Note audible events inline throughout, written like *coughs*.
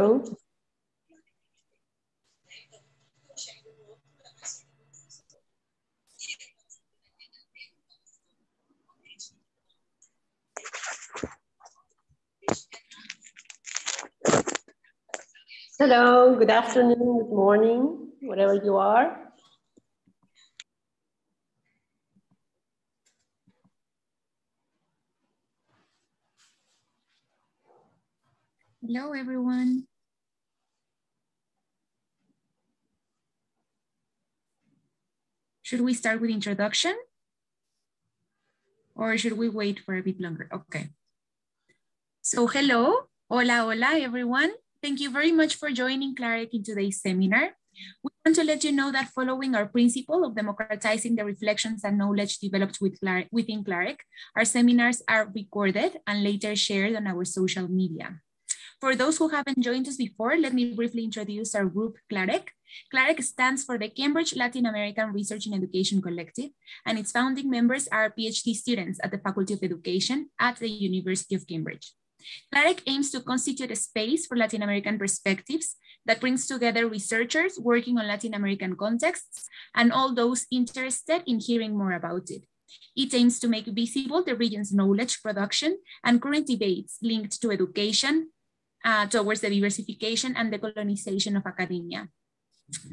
Hello, good afternoon, good morning, wherever you are. Hello, everyone. Should we start with introduction? Or should we wait for a bit longer? Okay. So hello, hola, hola, everyone. Thank you very much for joining CLAREC in today's seminar. We want to let you know that following our principle of democratizing the reflections and knowledge developed with CLAREC, within CLAREC, our seminars are recorded and later shared on our social media. For those who haven't joined us before, let me briefly introduce our group, CLAREC. CLAREC stands for the Cambridge Latin American Research and Education Collective, and its founding members are PhD students at the Faculty of Education at the University of Cambridge. CLAREC aims to constitute a space for Latin American perspectives that brings together researchers working on Latin American contexts and all those interested in hearing more about it. It aims to make visible the region's knowledge production and current debates linked to education uh, towards the diversification and decolonization of academia.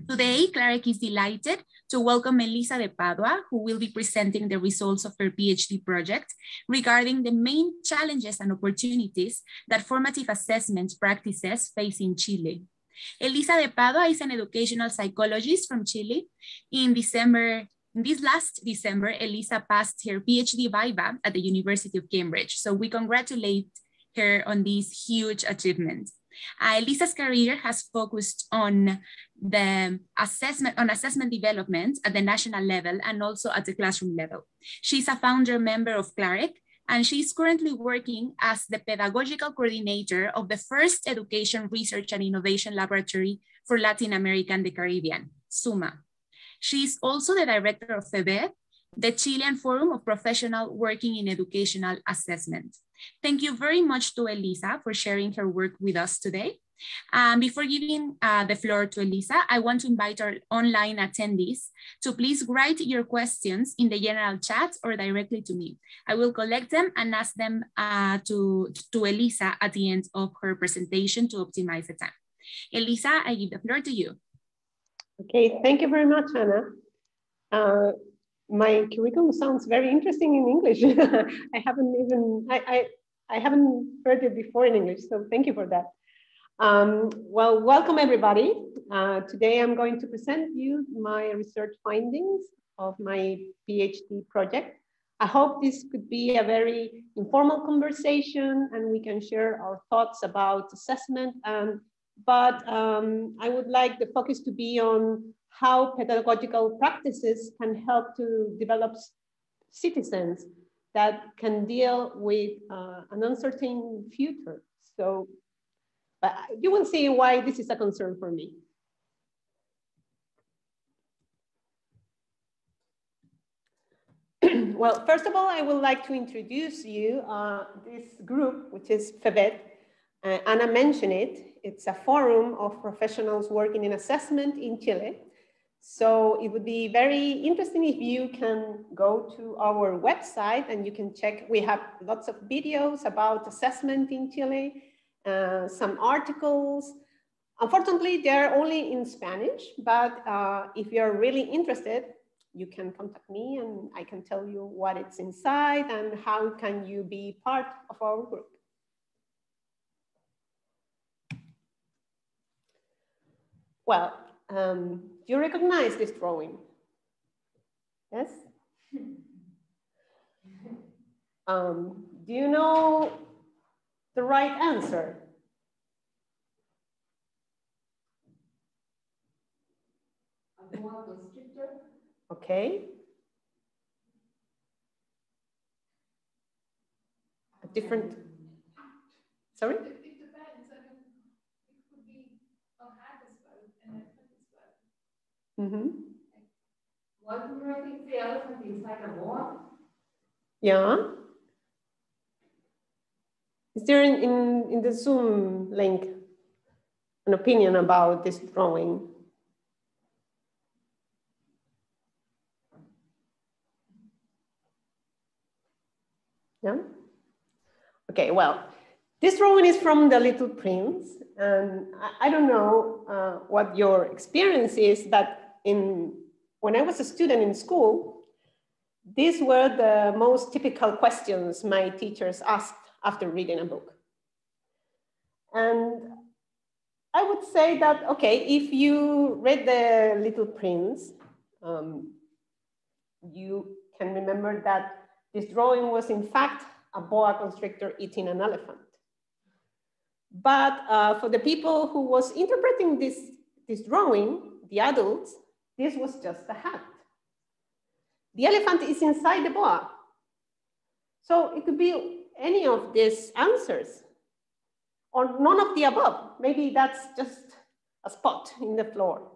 Today, CLAREC is delighted to welcome Elisa de Padua, who will be presenting the results of her PhD project regarding the main challenges and opportunities that formative assessment practices face in Chile. Elisa de Padua is an educational psychologist from Chile. In December, this last December, Elisa passed her PhD Viva at the University of Cambridge. So we congratulate her on this huge achievement. Uh, Elisa's career has focused on the assessment on assessment development at the national level and also at the classroom level. She's a founder member of CLAREC, and she's currently working as the pedagogical coordinator of the first education research and innovation laboratory for Latin America and the Caribbean, SUMMA. She's also the director of FEVED, the Chilean Forum of Professional Working in Educational Assessment. Thank you very much to Elisa for sharing her work with us today. Um, before giving uh, the floor to Elisa, I want to invite our online attendees to please write your questions in the general chat or directly to me. I will collect them and ask them uh, to, to Elisa at the end of her presentation to optimize the time. Elisa, I give the floor to you. Okay, thank you very much, Anna. Uh, my curriculum sounds very interesting in English. *laughs* I haven't even I, I, I haven't heard it before in English, so thank you for that. Um, well, welcome everybody. Uh, today I'm going to present you my research findings of my PhD project. I hope this could be a very informal conversation and we can share our thoughts about assessment. And, but um, I would like the focus to be on how pedagogical practices can help to develop citizens that can deal with uh, an uncertain future. So but you will see why this is a concern for me. *clears throat* well, first of all, I would like to introduce you uh, this group, which is FEVED. Uh, Anna mentioned it. It's a forum of professionals working in assessment in Chile. So it would be very interesting if you can go to our website and you can check. We have lots of videos about assessment in Chile, uh, some articles. Unfortunately, they're only in Spanish, but uh, if you're really interested, you can contact me and I can tell you what it's inside and how can you be part of our group. Well, um, do you recognize this drawing? Yes? Um, do you know the right answer? Okay. A different, sorry? Mm-hmm. Wasn't I think the elephant inside a board? Yeah. Is there in, in, in the Zoom link? an opinion about this drawing. Yeah? Okay, well, this drawing is from The Little Prince. And I, I don't know uh, what your experience is, but in, when I was a student in school, these were the most typical questions my teachers asked after reading a book. And I would say that, okay, if you read The Little Prince, um, you can remember that this drawing was in fact a boa constrictor eating an elephant. But uh, for the people who was interpreting this, this drawing, the adults, this was just a hat. The elephant is inside the boa. So it could be any of these answers or none of the above. Maybe that's just a spot in the floor.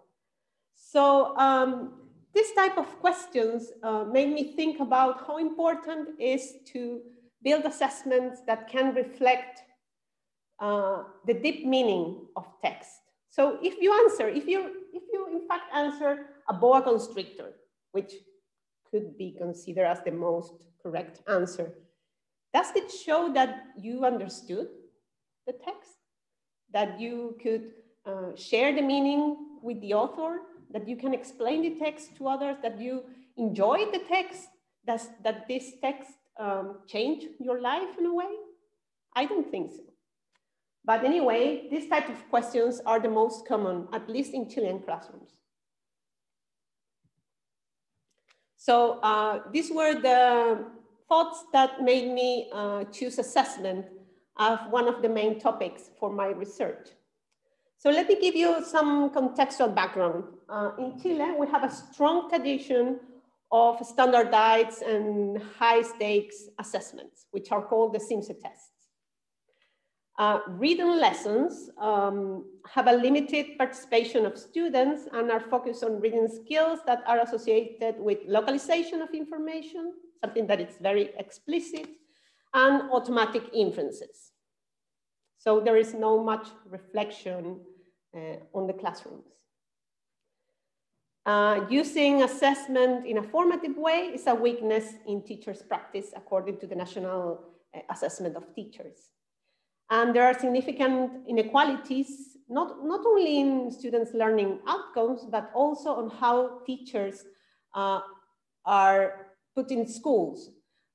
So um, this type of questions uh, made me think about how important is to build assessments that can reflect uh, the deep meaning of text. So if you answer, if you, if you in fact answer a boa constrictor, which could be considered as the most correct answer, does it show that you understood the text? That you could uh, share the meaning with the author? That you can explain the text to others? That you enjoyed the text? Does that this text um, change your life in a way? I don't think so. But anyway, these type of questions are the most common, at least in Chilean classrooms. So uh, these were the thoughts that made me uh, choose assessment as one of the main topics for my research. So let me give you some contextual background. Uh, in Chile, we have a strong tradition of standardized and high stakes assessments, which are called the SIMCE tests. Uh, reading lessons um, have a limited participation of students and are focused on reading skills that are associated with localization of information, something that is very explicit, and automatic inferences. So there is no much reflection uh, on the classrooms. Uh, using assessment in a formative way is a weakness in teachers' practice according to the National uh, Assessment of Teachers. And there are significant inequalities, not, not only in students' learning outcomes, but also on how teachers uh, are put in schools.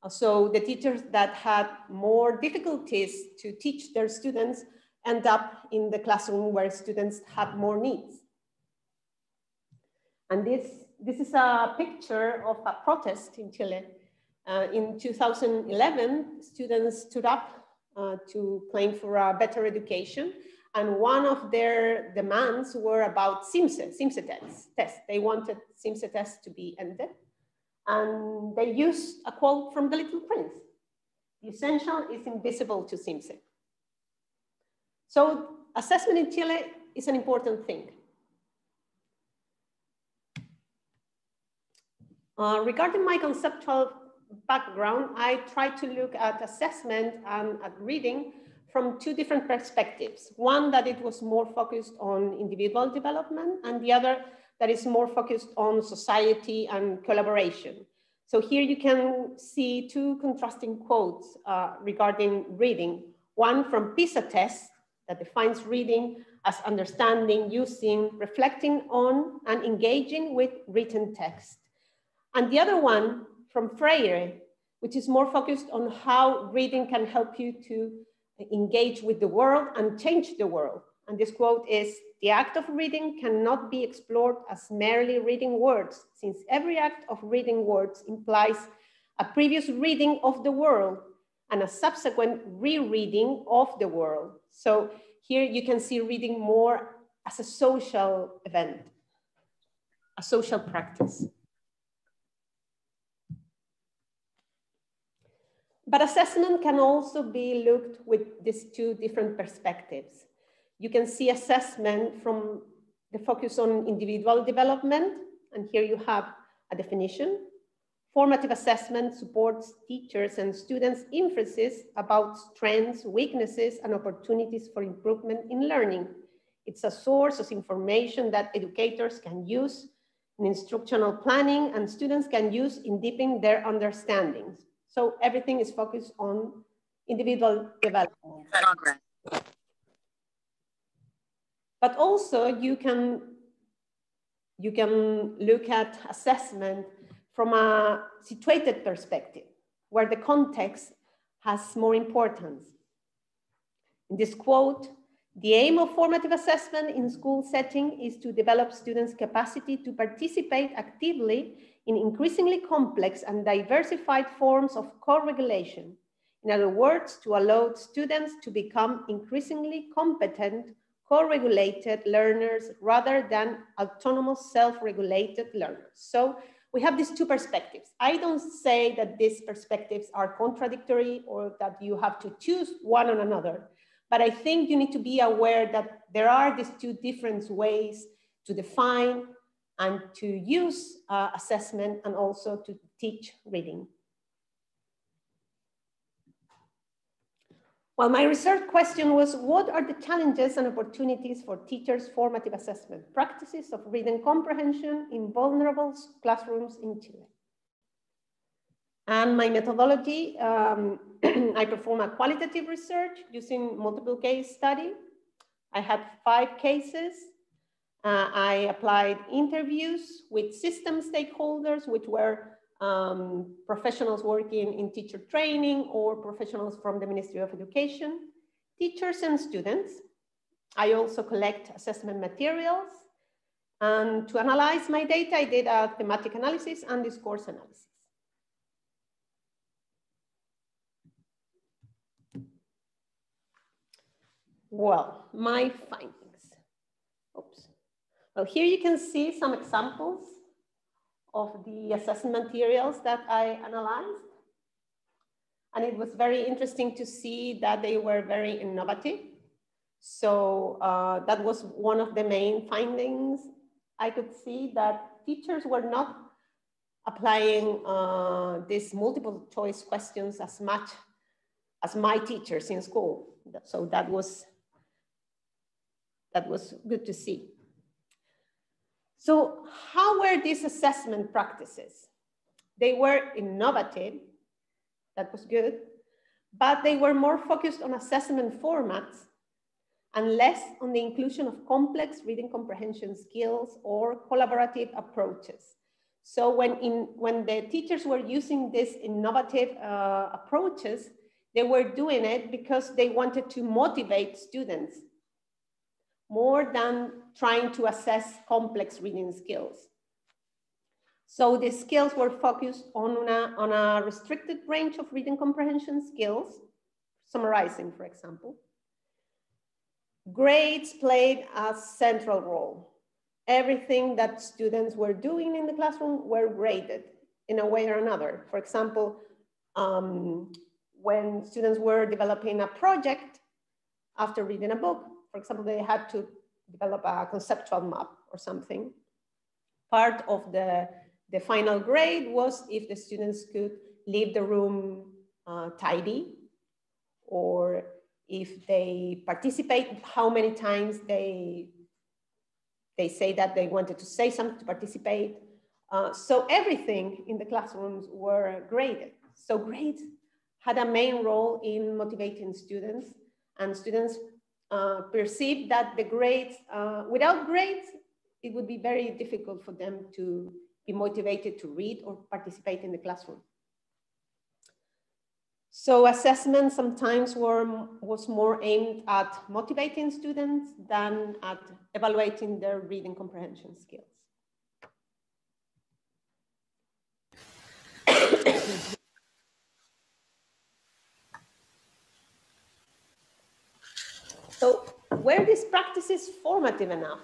So the teachers that had more difficulties to teach their students end up in the classroom where students had more needs. And this, this is a picture of a protest in Chile. Uh, in 2011, students stood up uh, to claim for a better education. And one of their demands were about SIMCE, SIMCE tests. Test. They wanted SIMCE tests to be ended. And they used a quote from The Little Prince. The essential is invisible to SIMCE. So assessment in Chile is an important thing. Uh, regarding my conceptual background, I tried to look at assessment and at reading from two different perspectives. One that it was more focused on individual development and the other that is more focused on society and collaboration. So here you can see two contrasting quotes uh, regarding reading. One from PISA test that defines reading as understanding, using, reflecting on, and engaging with written text. And the other one from Freire, which is more focused on how reading can help you to engage with the world and change the world. And this quote is, the act of reading cannot be explored as merely reading words, since every act of reading words implies a previous reading of the world and a subsequent rereading of the world. So here you can see reading more as a social event, a social practice. But assessment can also be looked with these two different perspectives. You can see assessment from the focus on individual development, and here you have a definition. Formative assessment supports teachers and students' inferences about strengths, weaknesses, and opportunities for improvement in learning. It's a source of information that educators can use in instructional planning and students can use in deepening their understandings. So everything is focused on individual development. But also you can, you can look at assessment from a situated perspective where the context has more importance. In this quote, the aim of formative assessment in school setting is to develop students' capacity to participate actively in increasingly complex and diversified forms of co-regulation. In other words, to allow students to become increasingly competent co-regulated learners rather than autonomous self-regulated learners. So we have these two perspectives. I don't say that these perspectives are contradictory or that you have to choose one or another, but I think you need to be aware that there are these two different ways to define and to use uh, assessment and also to teach reading. Well, my research question was, what are the challenges and opportunities for teachers' formative assessment practices of reading comprehension in vulnerable classrooms in Chile? And my methodology, um, *clears throat* I perform a qualitative research using multiple case study. I had five cases. Uh, I applied interviews with system stakeholders, which were um, professionals working in teacher training or professionals from the Ministry of Education, teachers and students. I also collect assessment materials. And to analyze my data, I did a thematic analysis and discourse analysis. Well, my findings. Well, here you can see some examples of the assessment materials that I analyzed. And it was very interesting to see that they were very innovative. So uh, that was one of the main findings. I could see that teachers were not applying uh, these multiple choice questions as much as my teachers in school. So that was, that was good to see. So how were these assessment practices? They were innovative, that was good, but they were more focused on assessment formats and less on the inclusion of complex reading comprehension skills or collaborative approaches. So when, in, when the teachers were using these innovative uh, approaches, they were doing it because they wanted to motivate students more than trying to assess complex reading skills. So the skills were focused on a, on a restricted range of reading comprehension skills, summarizing, for example. Grades played a central role. Everything that students were doing in the classroom were graded in a way or another. For example, um, when students were developing a project after reading a book, for example, they had to develop a conceptual map or something. Part of the, the final grade was if the students could leave the room uh, tidy or if they participate, how many times they, they say that they wanted to say something to participate. Uh, so everything in the classrooms were graded. So grades had a main role in motivating students and students uh, perceive that the grades, uh, without grades, it would be very difficult for them to be motivated to read or participate in the classroom. So assessment sometimes were, was more aimed at motivating students than at evaluating their reading comprehension skills. So were these practices formative enough?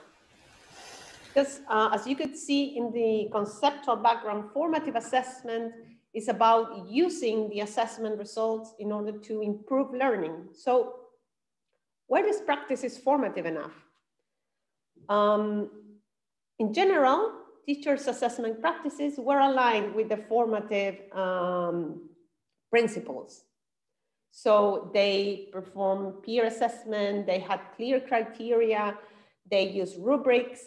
Because uh, as you could see in the conceptual background, formative assessment is about using the assessment results in order to improve learning. So were these practices formative enough? Um, in general, teachers' assessment practices were aligned with the formative um, principles so they perform peer assessment, they had clear criteria, they use rubrics,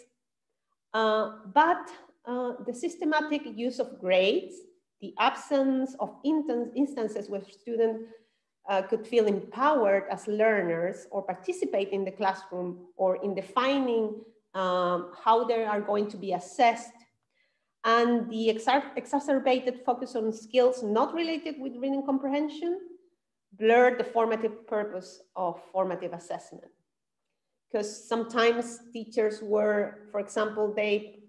uh, but uh, the systematic use of grades, the absence of instances where students uh, could feel empowered as learners or participate in the classroom or in defining um, how they are going to be assessed. And the exacerbated focus on skills not related with reading comprehension blurred the formative purpose of formative assessment. Because sometimes teachers were, for example, they,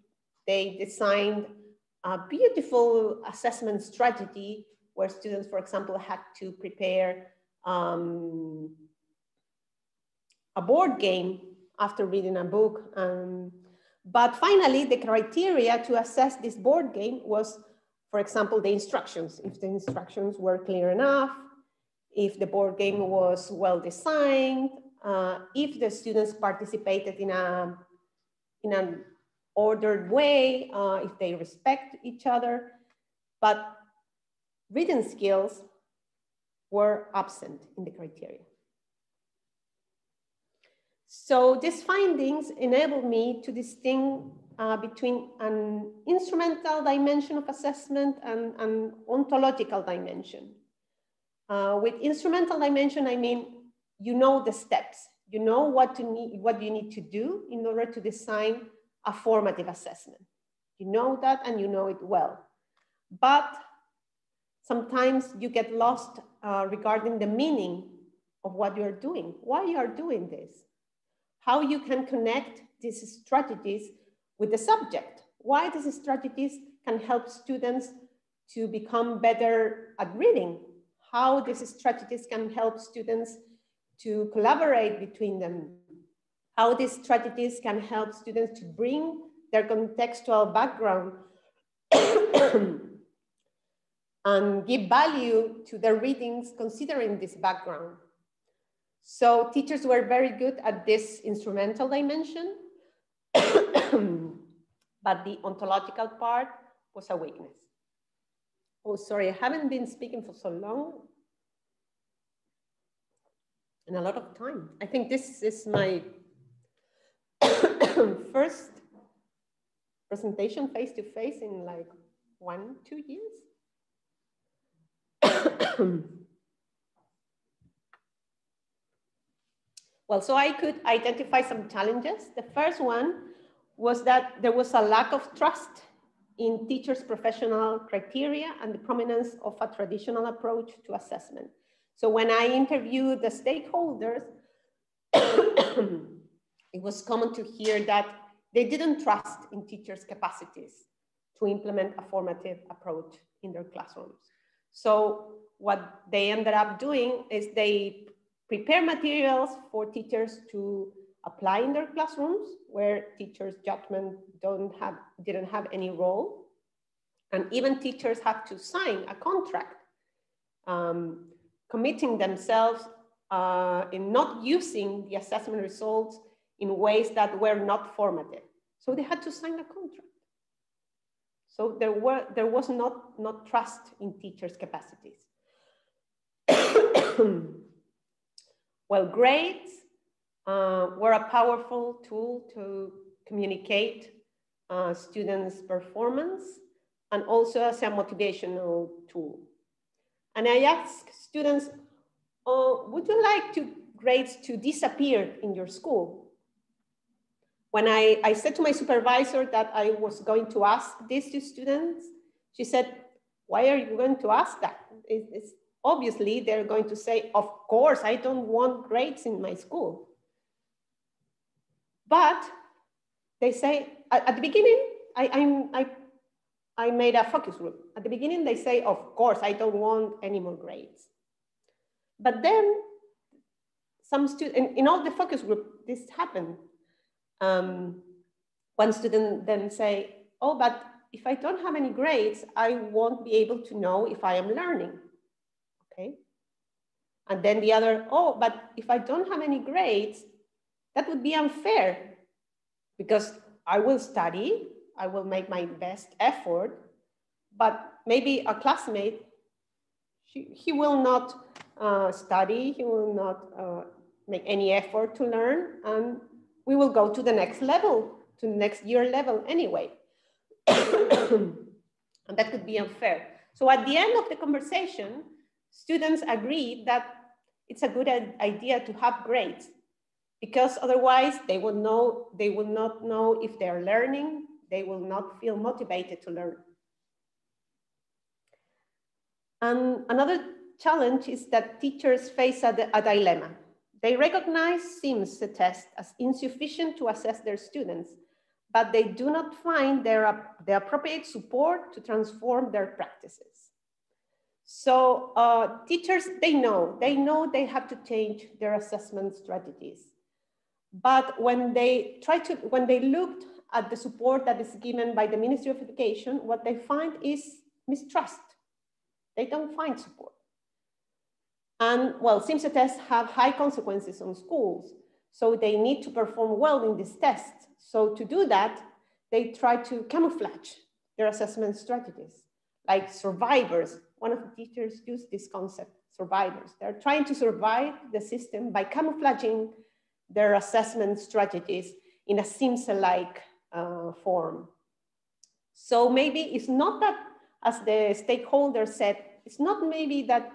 they designed a beautiful assessment strategy where students, for example, had to prepare um, a board game after reading a book. Um, but finally, the criteria to assess this board game was, for example, the instructions. If the instructions were clear enough, if the board game was well designed, uh, if the students participated in, a, in an ordered way, uh, if they respect each other. But reading skills were absent in the criteria. So these findings enabled me to distinguish uh, between an instrumental dimension of assessment and an ontological dimension. Uh, with instrumental dimension, I mean, you know the steps, you know what, to need, what you need to do in order to design a formative assessment. You know that and you know it well. But sometimes you get lost uh, regarding the meaning of what you're doing, why you are doing this, how you can connect these strategies with the subject, why these strategies can help students to become better at reading how these strategies can help students to collaborate between them, how these strategies can help students to bring their contextual background *coughs* and give value to their readings considering this background. So teachers were very good at this instrumental dimension, *coughs* but the ontological part was a weakness. Oh, sorry, I haven't been speaking for so long. And a lot of time. I think this is my *coughs* first presentation face to face in like one, two years. *coughs* well, so I could identify some challenges. The first one was that there was a lack of trust in teachers' professional criteria and the prominence of a traditional approach to assessment. So when I interviewed the stakeholders, *coughs* it was common to hear that they didn't trust in teachers' capacities to implement a formative approach in their classrooms. So what they ended up doing is they prepare materials for teachers to apply in their classrooms where teachers' judgment don't have, didn't have any role. And even teachers have to sign a contract um, committing themselves uh, in not using the assessment results in ways that were not formative. So they had to sign a contract. So there, were, there was not, not trust in teachers' capacities. *coughs* well, grades uh, were a powerful tool to communicate uh, students' performance and also as a motivational tool. And I asked students, oh, would you like to grades to disappear in your school? When I, I said to my supervisor that I was going to ask this to students, she said, why are you going to ask that? It's, obviously they're going to say, of course, I don't want grades in my school. But they say, at, at the beginning, I, I'm, I, I made a focus group. At the beginning, they say, of course, I don't want any more grades. But then some students, in, in all the focus group, this happened. Um, one student then say, oh, but if I don't have any grades, I won't be able to know if I am learning, okay? And then the other, oh, but if I don't have any grades, that would be unfair because I will study, I will make my best effort, but maybe a classmate, she, he will not uh, study, he will not uh, make any effort to learn, and we will go to the next level, to the next year level anyway. *coughs* and that could be unfair. So at the end of the conversation, students agreed that it's a good idea to have grades because otherwise they would know they will not know if they're learning they will not feel motivated to learn. And another challenge is that teachers face a, a dilemma. They recognize SIMCE test as insufficient to assess their students but they do not find their, the appropriate support to transform their practices. So uh, teachers they know they know they have to change their assessment strategies. But when they try to, when they looked at the support that is given by the Ministry of Education, what they find is mistrust. They don't find support. And well, SIMCE tests have high consequences on schools. So they need to perform well in this test. So to do that, they try to camouflage their assessment strategies. Like survivors, one of the teachers used this concept, survivors. They're trying to survive the system by camouflaging their assessment strategies in a SIMCE-like uh, form. So maybe it's not that, as the stakeholder said, it's not maybe that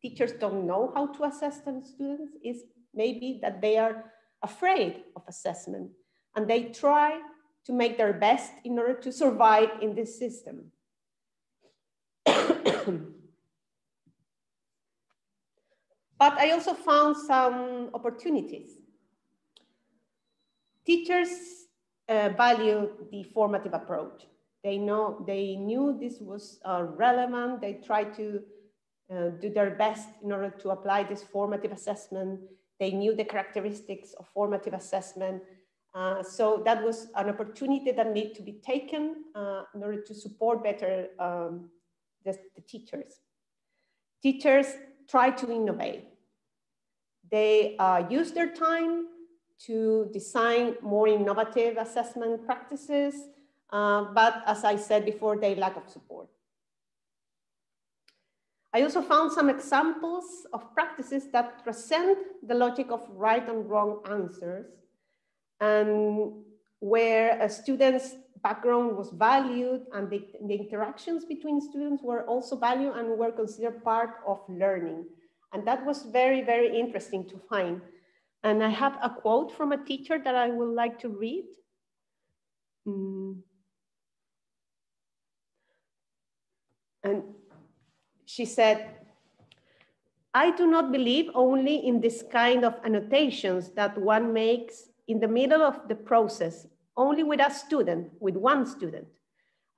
teachers don't know how to assess their students, it's maybe that they are afraid of assessment and they try to make their best in order to survive in this system. *coughs* but I also found some opportunities teachers uh, value the formative approach. They know they knew this was uh, relevant. They tried to uh, do their best in order to apply this formative assessment. They knew the characteristics of formative assessment. Uh, so that was an opportunity that needed to be taken uh, in order to support better um, the, the teachers. Teachers try to innovate. They uh, use their time to design more innovative assessment practices, uh, but as I said before, they lack of support. I also found some examples of practices that present the logic of right and wrong answers and where a student's background was valued and the, the interactions between students were also valued and were considered part of learning. And that was very, very interesting to find. And I have a quote from a teacher that I would like to read. Mm. And she said, I do not believe only in this kind of annotations that one makes in the middle of the process, only with a student, with one student.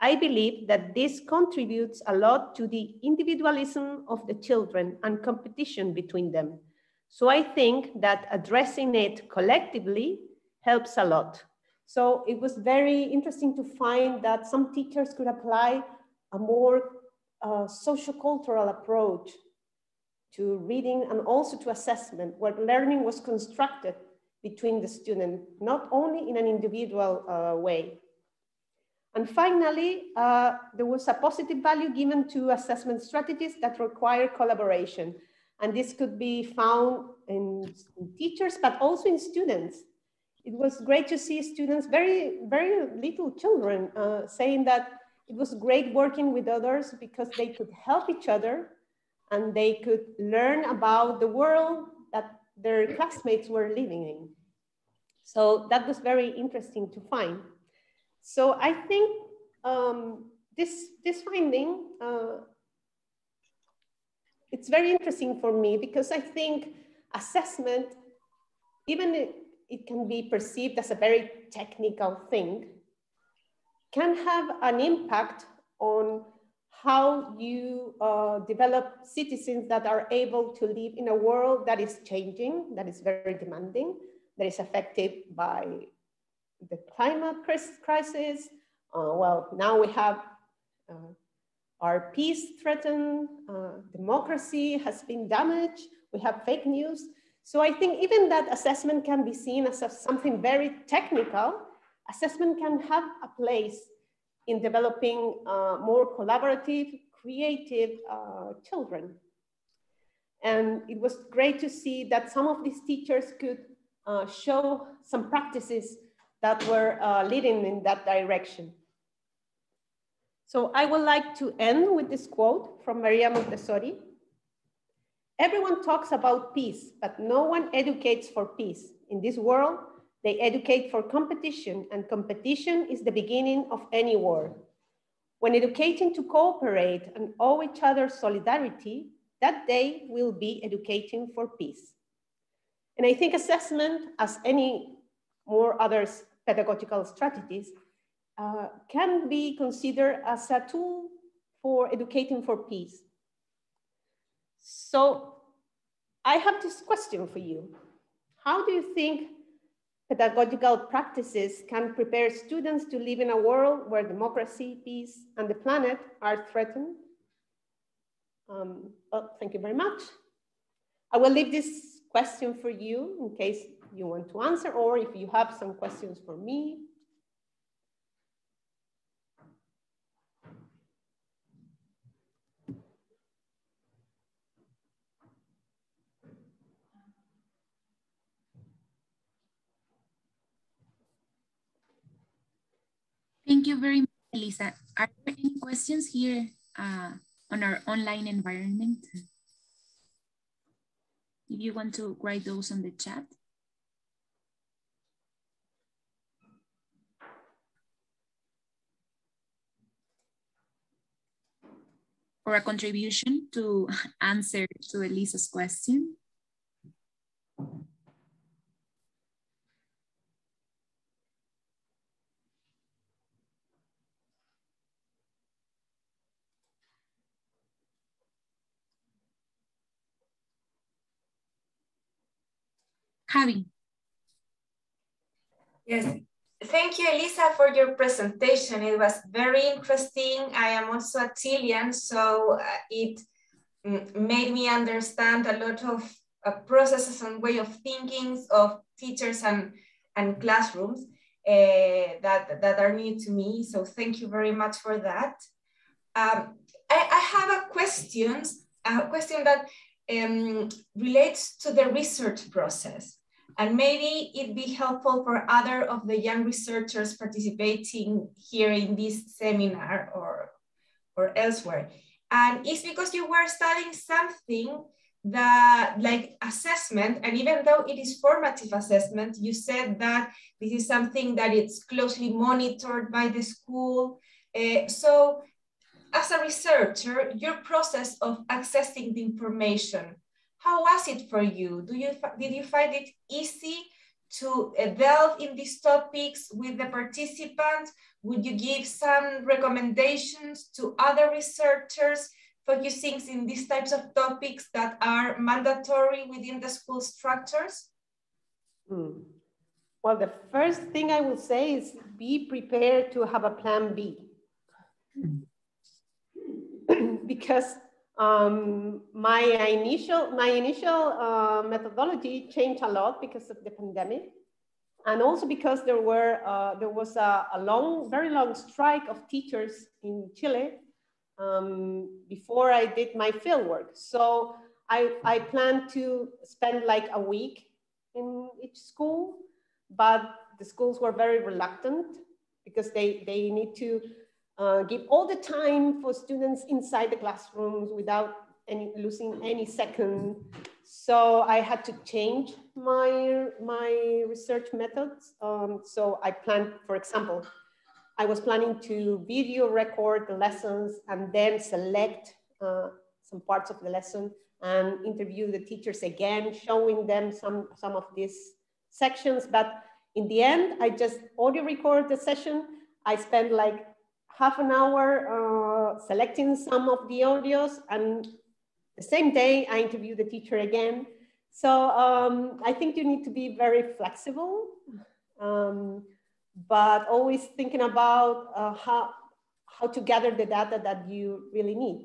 I believe that this contributes a lot to the individualism of the children and competition between them. So I think that addressing it collectively helps a lot. So it was very interesting to find that some teachers could apply a more uh, sociocultural approach to reading and also to assessment, where learning was constructed between the student, not only in an individual uh, way. And finally, uh, there was a positive value given to assessment strategies that require collaboration. And this could be found in, teachers, but also in students. It was great to see students, very, very little children, uh, saying that it was great working with others because they could help each other and they could learn about the world that their classmates were living in. So that was very interesting to find. So I think um, this, this finding uh, it's very interesting for me because I think assessment, even it, it can be perceived as a very technical thing, can have an impact on how you uh, develop citizens that are able to live in a world that is changing, that is very demanding, that is affected by the climate crisis. Uh, well, now we have uh, our peace threatened, uh, democracy has been damaged, we have fake news. So I think even that assessment can be seen as something very technical. Assessment can have a place in developing uh, more collaborative, creative uh, children. And it was great to see that some of these teachers could uh, show some practices that were uh, leading in that direction. So I would like to end with this quote from Maria Montessori. Everyone talks about peace, but no one educates for peace. In this world, they educate for competition, and competition is the beginning of any war. When educating to cooperate and owe each other solidarity, that day will be educating for peace. And I think assessment, as any more other pedagogical strategies, uh, can be considered as a tool for educating for peace. So I have this question for you. How do you think pedagogical practices can prepare students to live in a world where democracy, peace, and the planet are threatened? Um, well, thank you very much. I will leave this question for you in case you want to answer, or if you have some questions for me. Thank you very much, Elisa. Are there any questions here uh, on our online environment? If you want to write those on the chat. Or a contribution to *laughs* answer to Elisa's question. Javi. Yes, thank you, Elisa, for your presentation. It was very interesting. I am also a Chilean, so uh, it made me understand a lot of uh, processes and way of thinking of teachers and, and classrooms uh, that, that are new to me. So thank you very much for that. Um, I, I, have a question, a question that um, relates to the research process. And maybe it'd be helpful for other of the young researchers participating here in this seminar or, or elsewhere. And it's because you were studying something that like assessment, and even though it is formative assessment, you said that this is something that it's closely monitored by the school. Uh, so as a researcher, your process of accessing the information, how was it for you? Do you did you find it easy to delve in these topics with the participants? Would you give some recommendations to other researchers focusing in these types of topics that are mandatory within the school structures? Hmm. Well, the first thing I will say is be prepared to have a plan B. *clears throat* because um, my initial, my initial uh, methodology changed a lot because of the pandemic. And also because there were, uh, there was a, a, long, very long strike of teachers in Chile um, before I did my fieldwork. So I, I planned to spend like a week in each school, but the schools were very reluctant because they, they need to uh, give all the time for students inside the classrooms without any, losing any second. So I had to change my, my research methods. Um, so I planned, for example, I was planning to video record the lessons and then select uh, some parts of the lesson and interview the teachers again, showing them some, some of these sections. But in the end, I just audio record the session. I spent like half an hour uh, selecting some of the audios and the same day I interview the teacher again. So um, I think you need to be very flexible, um, but always thinking about uh, how, how to gather the data that you really need.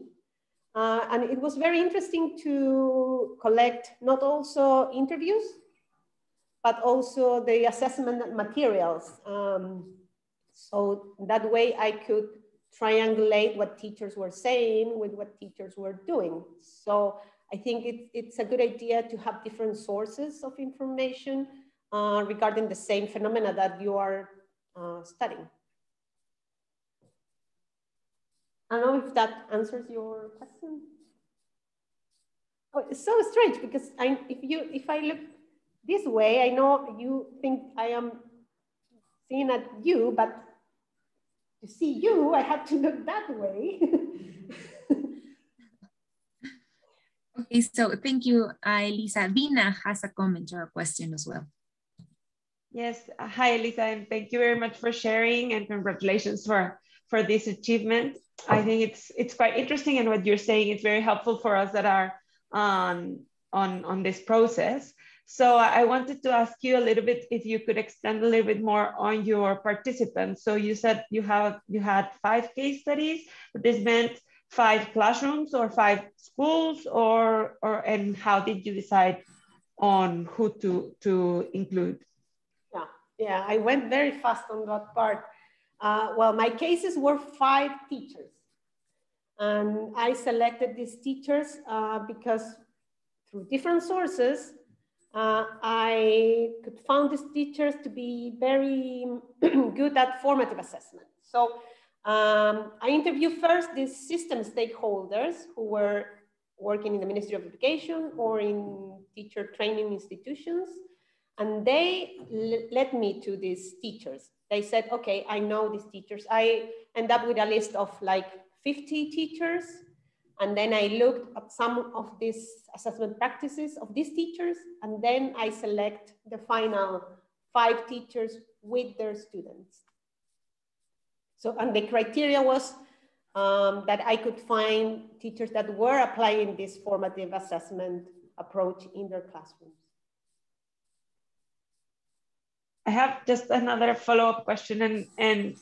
Uh, and it was very interesting to collect not also interviews, but also the assessment materials. Um, so that way I could triangulate what teachers were saying with what teachers were doing. So I think it's, it's a good idea to have different sources of information uh, regarding the same phenomena that you are uh, studying. I don't know if that answers your question. Oh, it's so strange because I, if you, if I look this way, I know you think I am seeing at you, but to see you, I had to look that way. *laughs* okay, so thank you, uh, Elisa. Vina has a comment or a question as well. Yes, hi Elisa, and thank you very much for sharing and congratulations for, for this achievement. I think it's it's quite interesting and what you're saying is very helpful for us that are on, on, on this process. So I wanted to ask you a little bit if you could extend a little bit more on your participants. So you said you have you had five case studies, but this meant five classrooms or five schools or or and how did you decide on who to to include? Yeah, yeah, I went very fast on that part. Uh, well, my cases were five teachers. And I selected these teachers uh, because through different sources, uh, I could found these teachers to be very *clears throat* good at formative assessment. So um, I interviewed first these system stakeholders who were working in the Ministry of Education or in teacher training institutions. And they led me to these teachers. They said, okay, I know these teachers. I end up with a list of like 50 teachers. And then I looked at some of these assessment practices of these teachers, and then I select the final five teachers with their students. So, and the criteria was um, that I could find teachers that were applying this formative assessment approach in their classrooms. I have just another follow-up question and, and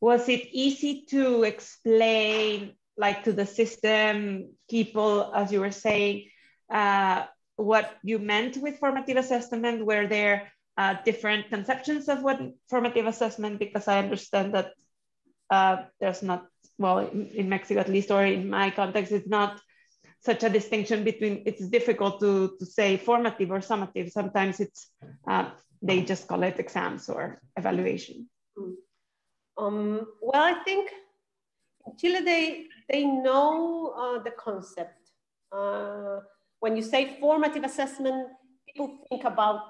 was it easy to explain like to the system people as you were saying uh, what you meant with formative assessment were there uh, different conceptions of what formative assessment? Because i understand that uh, there's not well in, in, mexico at least or in my context it's not such a distinction between it's difficult to, to say formative or summative. Sometimes it's uh, they just call it exams or evaluation. Mm. Um, well, I think in Chile, they, they know uh, the concept. Uh, when you say formative assessment, people think about,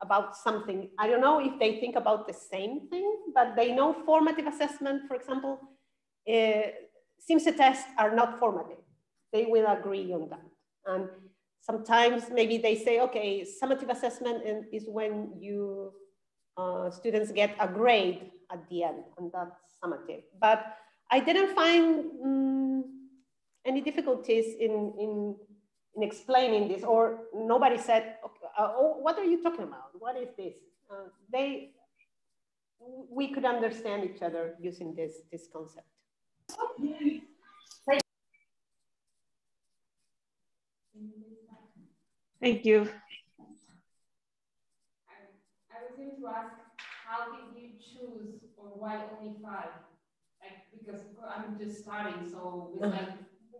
about something. I don't know if they think about the same thing, but they know formative assessment, for example, uh, SIMCE tests are not formative. They will agree on that. And sometimes maybe they say, okay, summative assessment is when you uh, students get a grade at the end, and that's summative. But I didn't find um, any difficulties in, in, in explaining this, or nobody said, okay, uh, oh, what are you talking about? What is this? Uh, they, we could understand each other using this, this concept. Thank you. I was going to ask how did you choose or why only five? Like, because I'm just starting, so it's like,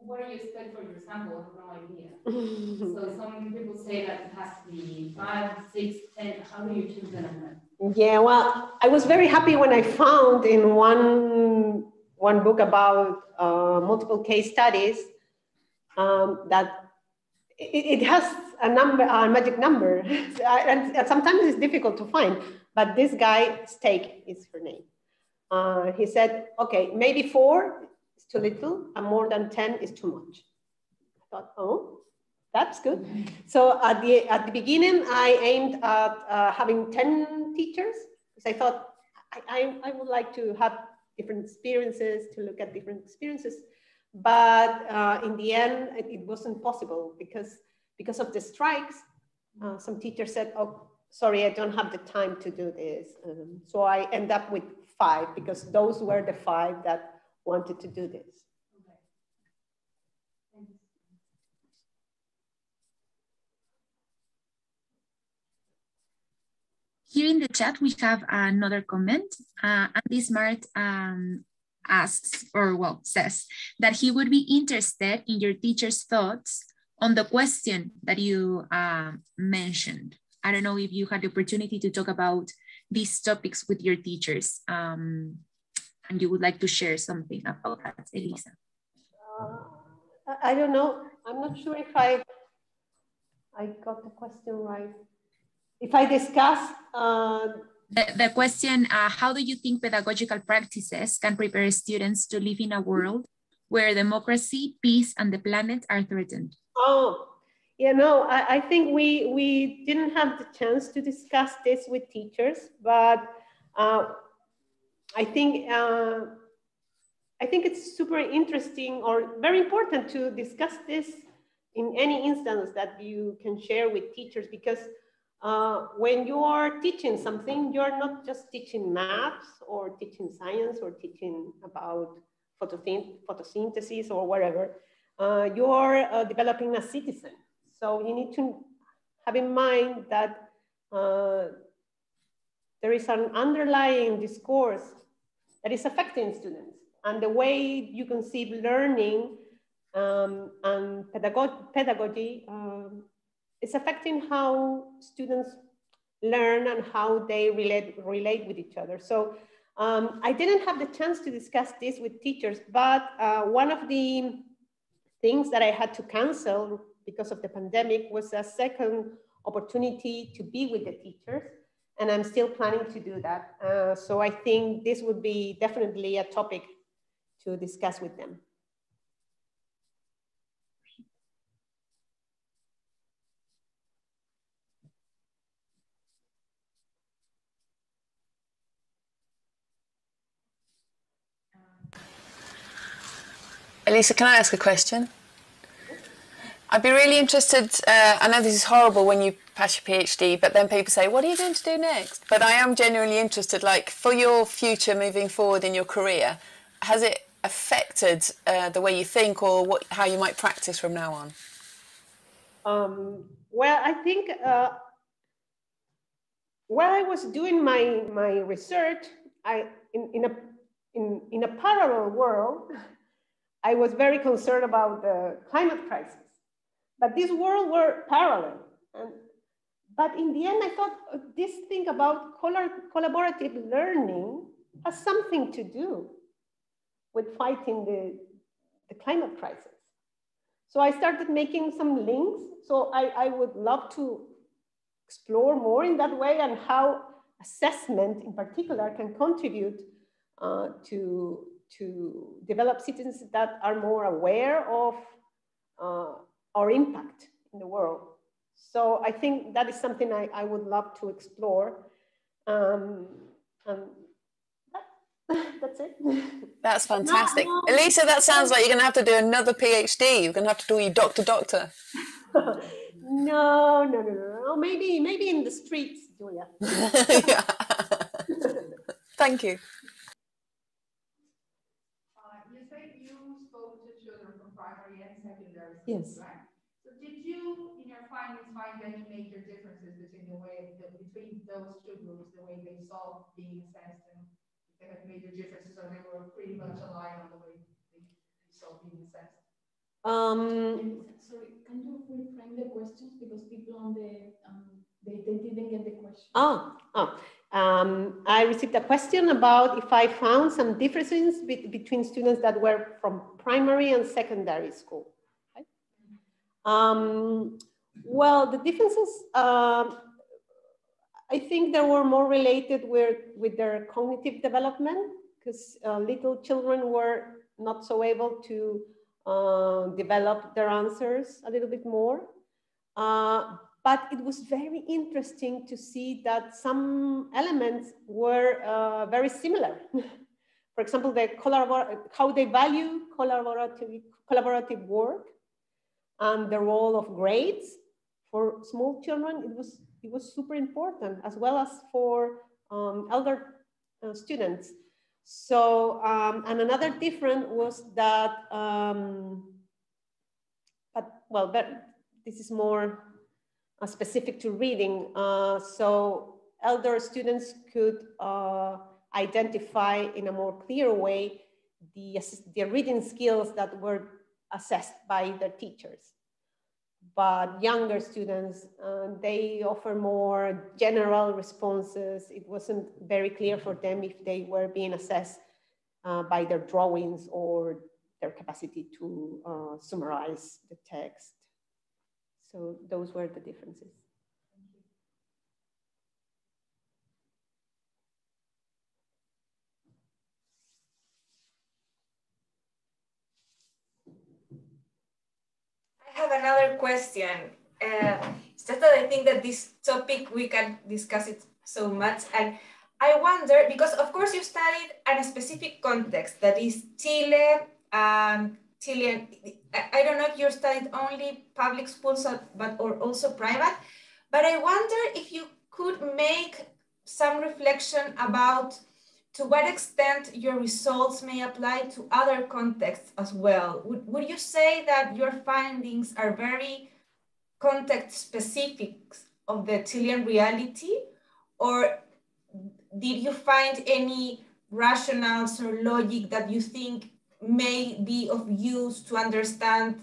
what do you expect for your sample? I have no idea. *laughs* so some people say that it has to be five, six, ten. How do you choose the number? Yeah, well, I was very happy when I found in one one book about uh, multiple case studies um, that it, it, has a number, a magic number, *laughs* and, and sometimes it's difficult to find. But this guy, Stake is her name. Uh, he said, okay, maybe four is too little and more than 10 is too much. I thought, oh, that's good. So at the, at the beginning, I aimed at uh, having 10 teachers because I thought I, I, I, would like to have different experiences, to look at different experiences. But uh, in the end, it, it, wasn't possible because, because of the strikes. Uh, some teachers said, oh, sorry, I don't have the time to do this. Um, so I end up with five because those were the five that wanted to do this. Here in the chat, we have another comment. Uh, Andy Smart um, asks, or well, says that he would be interested in your teacher's thoughts on the question that you uh, mentioned I don't know if you had the opportunity to talk about these topics with your teachers um, and you would like to share something about that, Elisa. Uh, I don't know. I'm not sure if I, I got the question right. If I discuss uh, the, the question, uh, how do you think pedagogical practices can prepare students to live in a world where democracy, peace, and the planet are threatened? Oh, you know, I, I think we, we didn't have the chance to discuss this with teachers, but uh, I think uh, I think it's super interesting or very important to discuss this in any instance that you can share with teachers because uh, when you are teaching something, you're not just teaching maths or teaching science or teaching about photosynthesis or whatever. Uh, you are uh, developing a citizen. So you need to have in mind that uh, there is an underlying discourse that is affecting students. And the way you conceive learning um, and pedagog pedagogy um, is affecting how students learn and how they relate, relate with each other. So um, I didn't have the chance to discuss this with teachers, but uh, one of the things that I had to cancel because of the pandemic was a second opportunity to be with the teachers. And I'm still planning to do that. Uh, so I think this would be definitely a topic to discuss with them. Elisa, can I ask a question? I'd be really interested. Uh, I know this is horrible when you pass your PhD, but then people say, "What are you going to do next?" But I am genuinely interested. Like for your future moving forward in your career, has it affected uh, the way you think or what, how you might practice from now on? Um, well, I think uh, while I was doing my my research, I in, in a in, in a parallel world, *laughs* I was very concerned about the climate crisis. But these worlds were parallel. And, but in the end, I thought uh, this thing about collaborative learning has something to do with fighting the, the climate crisis. So I started making some links. So I, I would love to explore more in that way and how assessment in particular can contribute uh, to to develop citizens that are more aware of uh, our impact in the world. So I think that is something I, I would love to explore. Um, and that, *laughs* that's it. That's fantastic. No, no. Elisa, that sounds like you're going to have to do another PhD. You're going to have to do your doctor doctor. *laughs* no, no, no, no, no. Maybe, maybe in the streets, Julia. *laughs* Thank you. Uh, you said you spoke to children from primary and secondary. Yes. Right? So did you, in your findings, find any major differences between the way, the, between those two groups, the way they saw being assessed and if they had major differences or they were pretty much aligned on the way they, they saw being assessed? Um, Sorry, can you reframe the questions because people on the, um, they, they didn't get the question. Oh, oh. Um, I received a question about if I found some differences be between students that were from primary and secondary school. Um, well, the differences, um, I think they were more related with, with their cognitive development because uh, little children were not so able to uh, develop their answers a little bit more. Uh, but it was very interesting to see that some elements were uh, very similar. *laughs* For example, the how they value collaborative, collaborative work and the role of grades for small children, it was, it was super important as well as for um, elder uh, students. So, um, and another difference was that, um, but well, but this is more uh, specific to reading. Uh, so elder students could uh, identify in a more clear way the, the reading skills that were assessed by their teachers. But younger students, uh, they offer more general responses. It wasn't very clear for them if they were being assessed uh, by their drawings or their capacity to uh, summarize the text. So those were the differences. I have another question. Uh, it's just that I think that this topic we can discuss it so much, and I wonder because of course you studied in a specific context that is Chile. Um, Chilean. I don't know if you studied only public schools, but or also private. But I wonder if you could make some reflection about to what extent your results may apply to other contexts as well. Would, would you say that your findings are very context specific of the Chilean reality? Or did you find any rationales or logic that you think may be of use to understand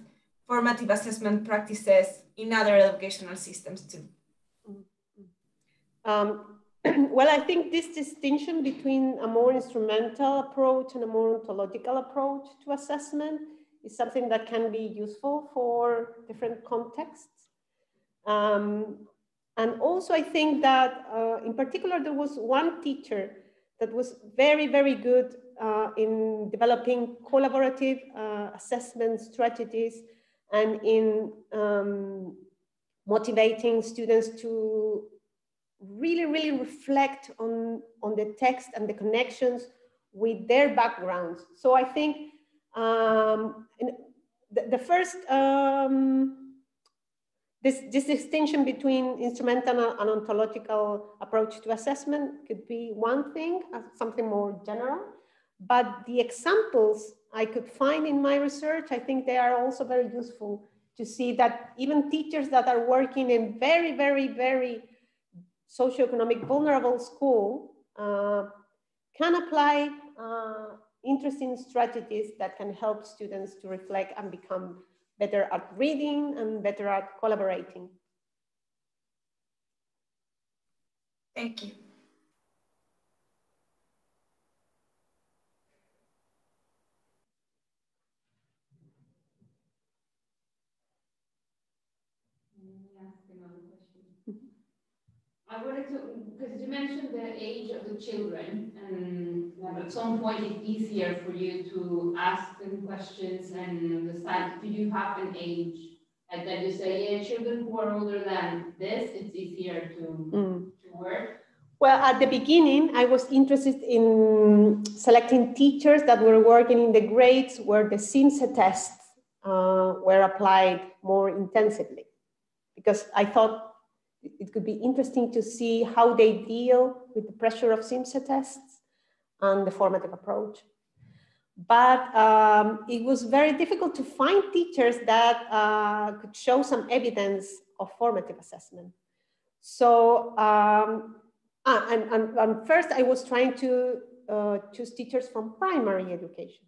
formative assessment practices in other educational systems too? Um, *clears throat* well, I think this distinction between a more instrumental approach and a more ontological approach to assessment is something that can be useful for different contexts. Um, and also I think that uh, in particular, there was one teacher that was very, very good uh, in developing collaborative uh, assessment strategies and in um, motivating students to really, really reflect on, on the text and the connections with their backgrounds. So I think um, the, the, first, um, this, this distinction between instrumental and ontological approach to assessment could be one thing, uh, something more general. But the examples I could find in my research, I think they are also very useful to see that even teachers that are working in very, very, very socioeconomic vulnerable school uh, can apply uh, interesting strategies that can help students to reflect and become better at reading and better at collaborating. Thank you. I wanted to, because you mentioned the age of the children, and at some point it's easier for you to ask them questions and decide, do you have an age? And then you say, yeah, children who are older than this, it's easier to, mm. to work. Well, at the beginning, I was interested in selecting teachers that were working in the grades where the SIMCE tests uh, were applied more intensively, because I thought it could be interesting to see how they deal with the pressure of SIMCE tests and the formative approach. But um, it was very difficult to find teachers that uh, could show some evidence of formative assessment. So, um, ah, and, and, and, first I was trying to uh, choose teachers from primary education.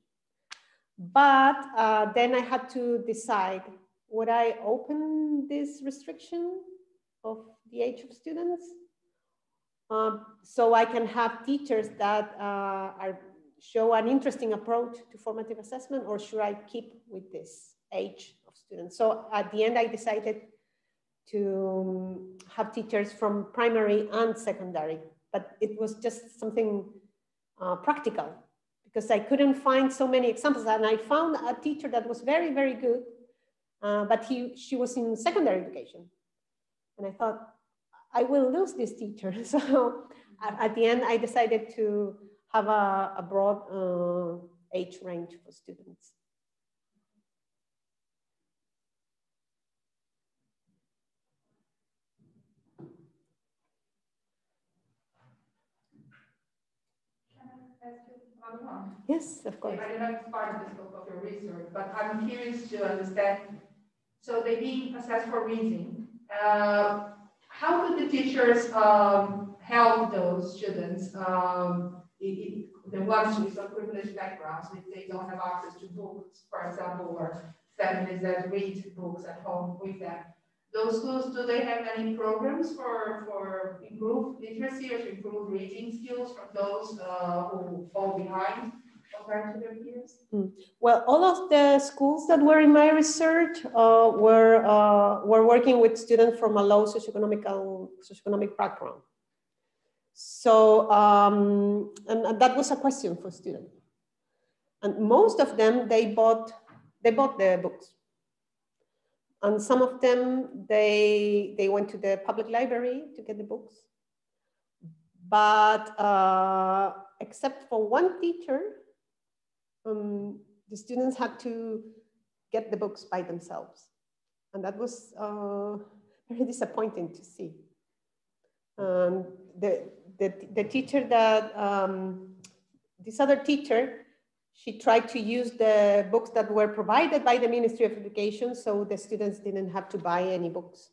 But uh, then I had to decide, would I open this restriction of the age of students. Um, so I can have teachers that uh, are, show an interesting approach to formative assessment or should I keep with this age of students? So at the end, I decided to have teachers from primary and secondary, but it was just something uh, practical because I couldn't find so many examples. And I found a teacher that was very, very good, uh, but he, she was in secondary education. And I thought, I will lose this teacher. *laughs* So at, the end, I decided to have a, a broad uh, age range for students. Yes, of course. I don't know it's part of the scope of your research, but I'm curious to understand. So they being assessed for reading, uh, how could the teachers um, help those students, um, the ones with some privileged backgrounds, if they don't have access to books, for example, or families that read books at home with them. Those schools, do they have any programs for, for improved literacy or to improve reading skills from those uh, who fall behind compared to their peers? Mm. Well, all of the schools that were in my research uh, were, uh, were working with students from a low socioeconomic, socioeconomic background. So, um, and, and that was a question for students. And most of them, they bought, they bought the books. And some of them, they, they went to the public library to get the books. But uh, except for one teacher, um, the students had to get the books by themselves. And that was uh, very disappointing to see. Um, the, the, the teacher that, um, this other teacher, she tried to use the books that were provided by the Ministry of Education so the students didn't have to buy any books.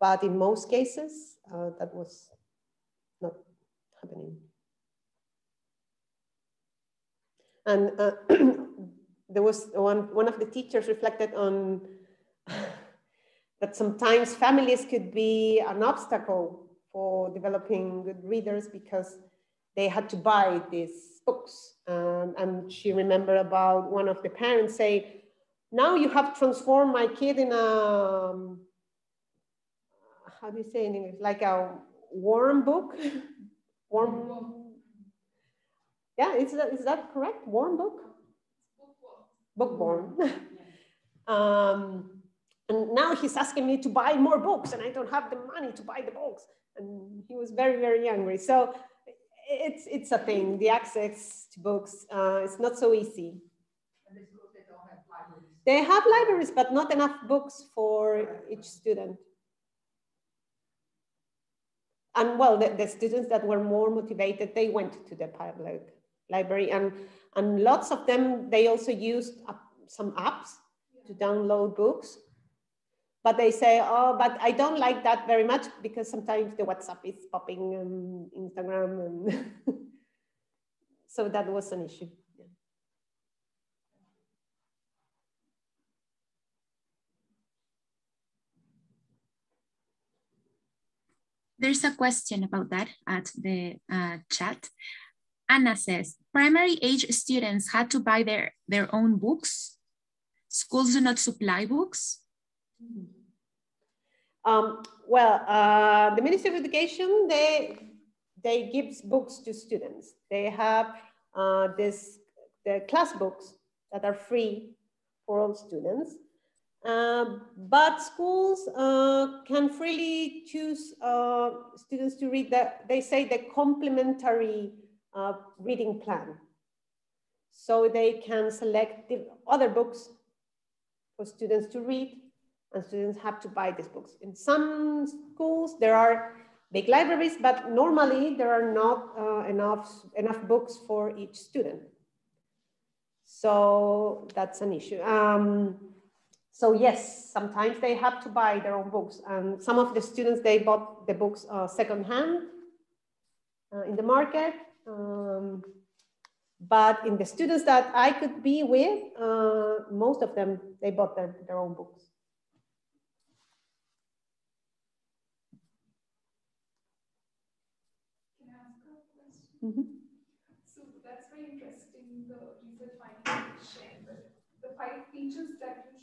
But in most cases, uh, that was not happening. And uh, *clears throat* there was one, one of the teachers reflected on *sighs* that sometimes families could be an obstacle for developing good readers because they had to buy these books. Um, and she remembered about one of the parents say, now you have transformed my kid in a, um, how do you say in English, like a warm book? *laughs* warm, yeah, is that, is that correct? Warm book? Bookworm. *laughs* um, and now he's asking me to buy more books and I don't have the money to buy the books. And he was very, very angry. So it's, it's a thing, the access to books, uh, it's not so easy. They have libraries, but not enough books for each student. And well, the, the students that were more motivated, they went to the public library and, and lots of them, they also used some apps to download books. But they say, oh, but I don't like that very much because sometimes the WhatsApp is popping and Instagram. And *laughs* so that was an issue. There's a question about that at the uh, chat. Anna says, primary age students had to buy their, their own books. Schools do not supply books. Um, well, uh, the Ministry of Education, they, they gives books to students. They have uh, this, the class books that are free for all students. Uh, but schools uh, can freely choose uh, students to read that they say the complementary uh, reading plan. So they can select the other books for students to read and students have to buy these books. In some schools, there are big libraries, but normally there are not uh, enough, enough books for each student. So that's an issue. Um, so yes, sometimes they have to buy their own books. And some of the students, they bought the books uh, secondhand uh, in the market. Um, but in the students that I could be with, uh, most of them, they bought their, their own books. Mm -hmm. So that's very interesting, the research findings you shared. But the five features that you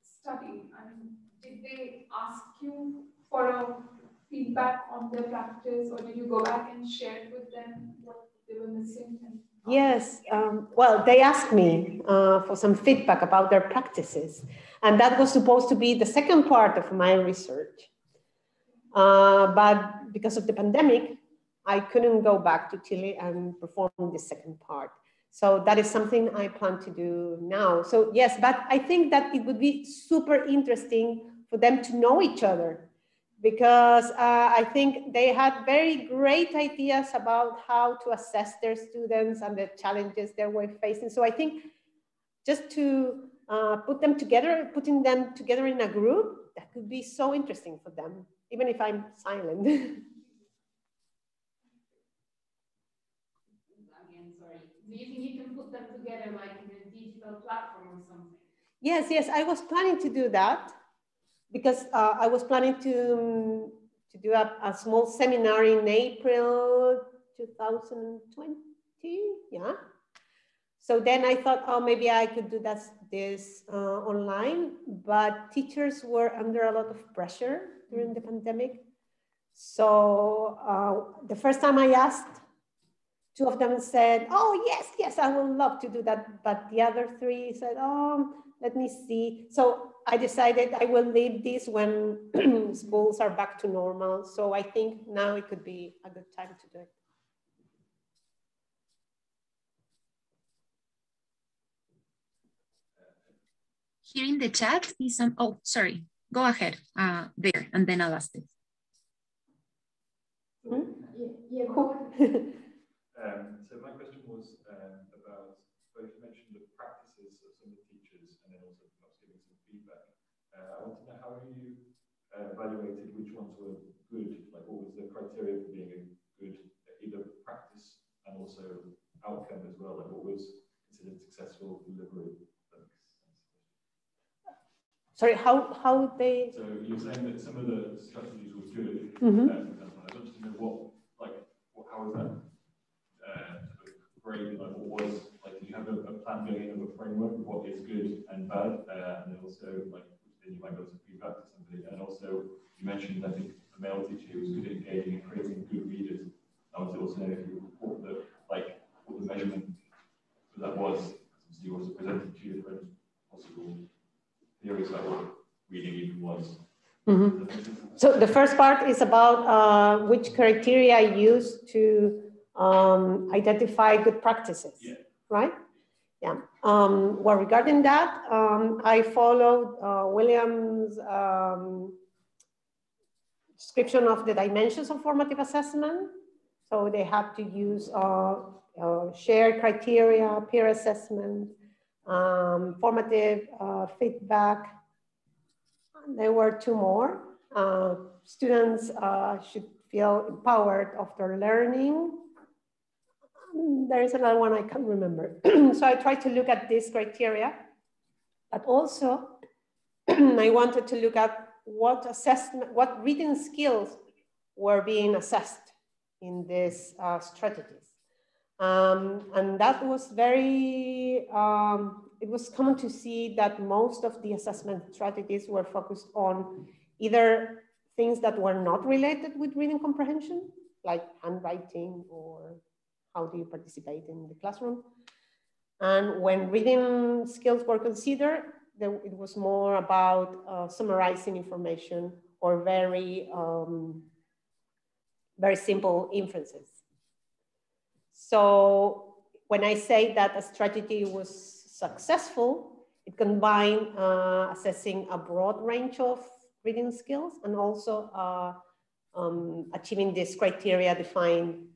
studied, I mean, did they ask you for a feedback on their practice, or did you go back and share it with them what they were missing? yes, um, well, they asked me uh, for some feedback about their practices, and that was supposed to be the second part of my research. Uh, but because of the pandemic, I couldn't go back to Chile and perform the second part. So that is something I plan to do now. So yes, but I think that it would be super interesting for them to know each other because uh, I think they had very great ideas about how to assess their students and the challenges they were facing. So I think just to uh, put them together, putting them together in a group, that could be so interesting for them, even if I'm silent. Do you think you can put them together like in a digital platform or something? Yes, yes, I was planning to do that because uh, I was planning to, to do a, a small seminar in April 2020, yeah. So then I thought, oh, maybe I could do that, this uh, online, but teachers were under a lot of pressure during the pandemic. So uh, the first time I asked, two of them said, oh, yes, yes, I would love to do that. But the other three said, oh, let me see. So I decided I will leave this when *clears throat* schools are back to normal. So I think now it could be a good time to do it. Here in the chat is some, oh, sorry, go ahead uh, there, and then I'll ask this. Hmm? Yeah, *laughs* um, so my question was um, about, both you mentioned the practices of some of the teachers and then also perhaps giving some feedback. Uh, I want to know how you uh, evaluated which ones were good, like what was the criteria for being a good either practice and also outcome as well, like what was considered successful delivery? Sorry, how, how they? So you're saying that some of the strategies were good. Mm -hmm. um, I want to know what, like, what, how was that uh, graded? Like, what was, like, did you have a, a, plan going in of a framework of what is good and bad? Uh, and also, like, then you might go to feedback to somebody. And also, you mentioned, I think, a male teacher who was good at engaging and creating good readers. I want to also know if you report the, like, what the measurement for that was. You also presented two different possible theories about what reading even was. Mm -hmm. So the first part is about uh, which criteria I use to um, identify good practices, yeah. right? Yeah. Um, well, regarding that, um, I followed uh, Wiliam's um, description of the dimensions of formative assessment. So they have to use uh, uh shared criteria, peer assessment, um, formative uh, feedback. There were two more. Uh, students uh, should feel empowered after learning. There is another one I can't remember. *clears throat* so I tried to look at this criteria, but also *clears throat* I wanted to look at what assessment, what reading skills were being assessed in these uh, strategies. Um, and that was very, um, it was common to see that most of the assessment strategies were focused on either things that were not related with reading comprehension, like handwriting or how do you participate in the classroom. And when reading skills were considered, it was more about uh, summarizing information or very, um, very simple inferences. So when I say that a strategy was successful, it combined uh, assessing a broad range of reading skills and also uh, um, achieving this criteria defined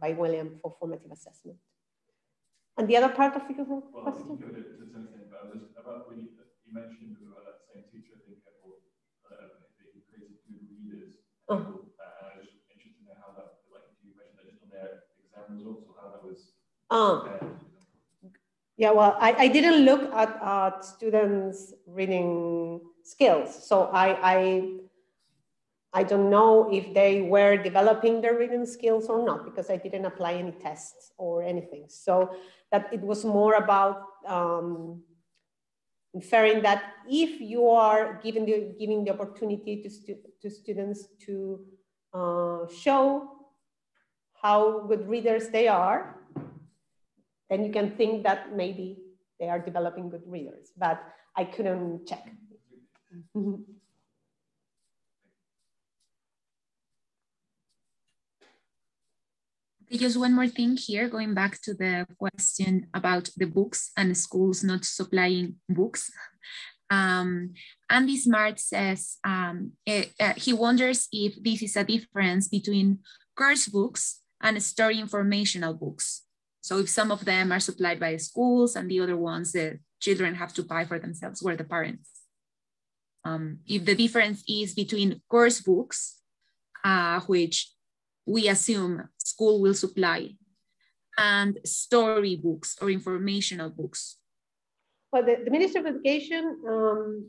by Wiliam for formative assessment. And the other part of your well, question? Well, you to some extent, but I was about when you, you mentioned about that same teacher, I think, or uh, they created good readers. Oh. Uh, I was interested know how that, like, you mentioned that just on their exam results or how that was um, yeah, well, I, I didn't look at, at students' reading skills. So I, I, I don't know if they were developing their reading skills or not because I didn't apply any tests or anything. So that it was more about um, inferring that if you are giving the, giving the opportunity to, stu to students to uh, show how good readers they are, then you can think that maybe they are developing good readers, but I couldn't check. Just one more thing here, going back to the question about the books and schools not supplying books. Um, Andy Smart says um, it, uh, he wonders if this is a difference between course books and story informational books. So if some of them are supplied by schools and the other ones the children have to buy for themselves were the parents. Um, if the difference is between course books, uh, which we assume school will supply, and story books or informational books, Well, the, the Ministry of Education um,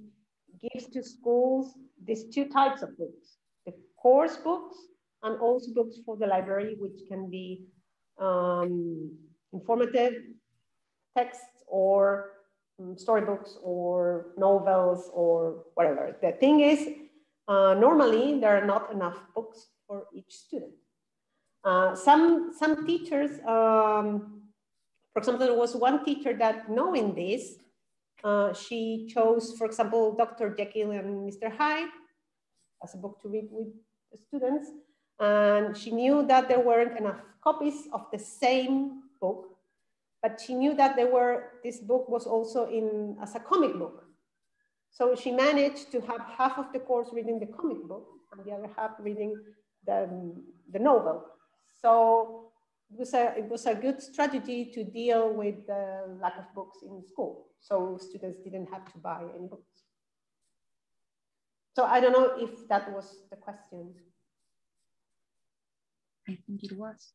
gives to schools these two types of books, the course books and also books for the library, which can be um, informative texts or um, storybooks or novels or whatever. The thing is, uh, normally there are not enough books for each student. Uh, some, some teachers, um, for example, there was one teacher that knowing this, uh, she chose, for example, Dr. Jekyll and Mr. Hyde as a book to read with students. And she knew that there weren't enough copies of the same book, but she knew that there were, this book was also in as a comic book. So she managed to have half of the course reading the comic book and the other half reading the, the novel. So it was, a, it was a good strategy to deal with the lack of books in school. So students didn't have to buy any books. So I don't know if that was the question. I think it was.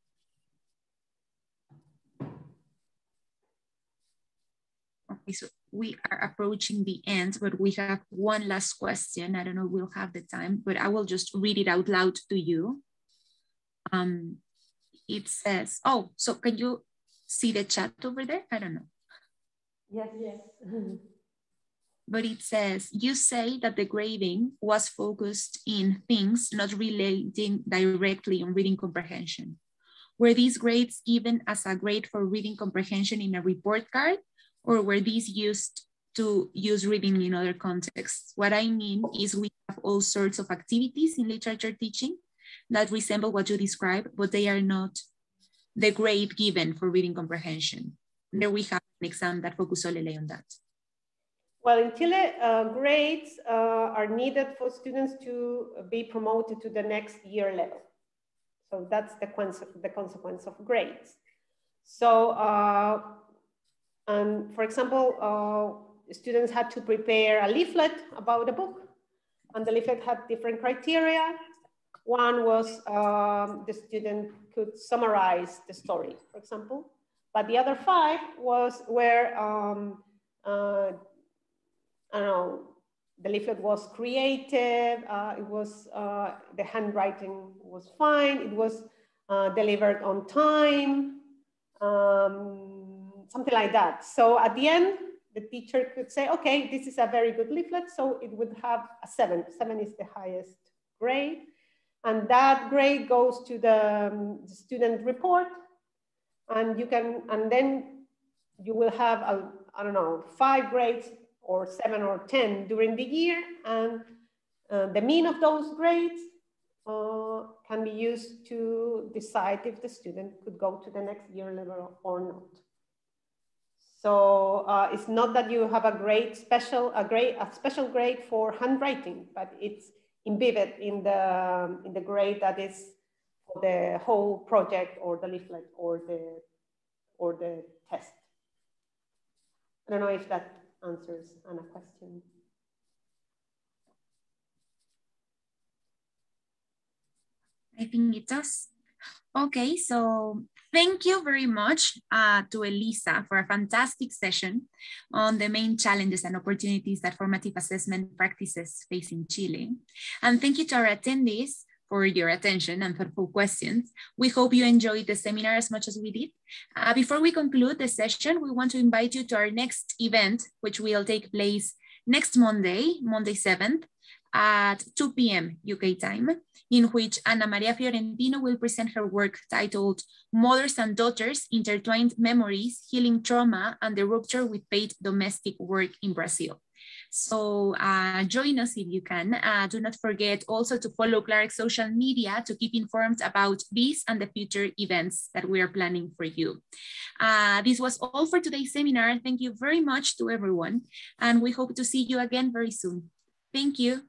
Okay, so we are approaching the end, but we have one last question. I don't know, if we'll have the time, but I will just read it out loud to you. Um, it says, oh, so can you see the chat over there? I don't know. Yes, yes. but it says, you say that the grading was focused in things not relating directly on reading comprehension. Were these grades given as a grade for reading comprehension in a report card, or were these used to use reading in other contexts? What I mean is we have all sorts of activities in literature teaching that resemble what you described, but they are not the grade given for reading comprehension. There we have an exam that focuses solely on that. Well, in Chile, uh, grades uh, are needed for students to be promoted to the next year level. So that's the, the consequence of grades. So, uh, and for example, uh, students had to prepare a leaflet about a book, and the leaflet had different criteria. One was um, the student could summarize the story, for example, but the other five was where um, uh, I don't know, the leaflet was creative, uh, it was, uh, the handwriting was fine, it was uh, delivered on time, um, something like that. So at the end, the teacher could say, okay, this is a very good leaflet, so it would have a seven. Seven is the highest grade. And that grade goes to the, um, student report. And you can, and then you will have, a, I don't know, five grades or seven or 10 during the year. And uh, the mean of those grades uh, can be used to decide if the student could go to the next year level or not. So uh, it's not that you have a grade special, a grade, a special grade for handwriting, but it's embedded in the, in the grade that is for the whole project or the leaflet or the, or the test. I don't know if that answers on a question. I think it does. Okay, so thank you very much uh, to Elisa for a fantastic session on the main challenges and opportunities that formative assessment practices face in Chile. And thank you to our attendees for your attention and thoughtful questions. We hope you enjoyed the seminar as much as we did. Uh, before we conclude the session, we want to invite you to our next event, which will take place next Monday, Monday 7th, at 2 p.m. UK time, in which Anna Maria Fiorentino will present her work titled Mothers and Daughters, Intertwined Memories, Healing Trauma, and the Rupture with Paid Domestic Work in Brazil. So uh, join us if you can. Uh, do not forget also to follow CLAREC's social media to keep informed about these and the future events that we are planning for you. Uh, this was all for today's seminar. Thank you very much to everyone. And we hope to see you again very soon. Thank you.